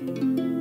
Música